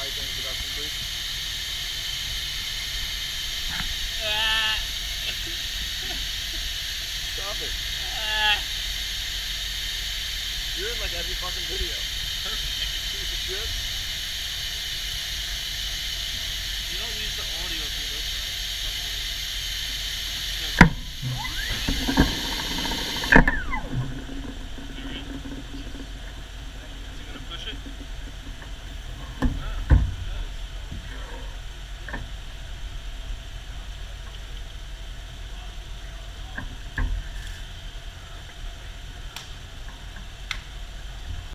slides on production, please? Uh. Stop it. Uh. You're in like every fucking video. Perfect.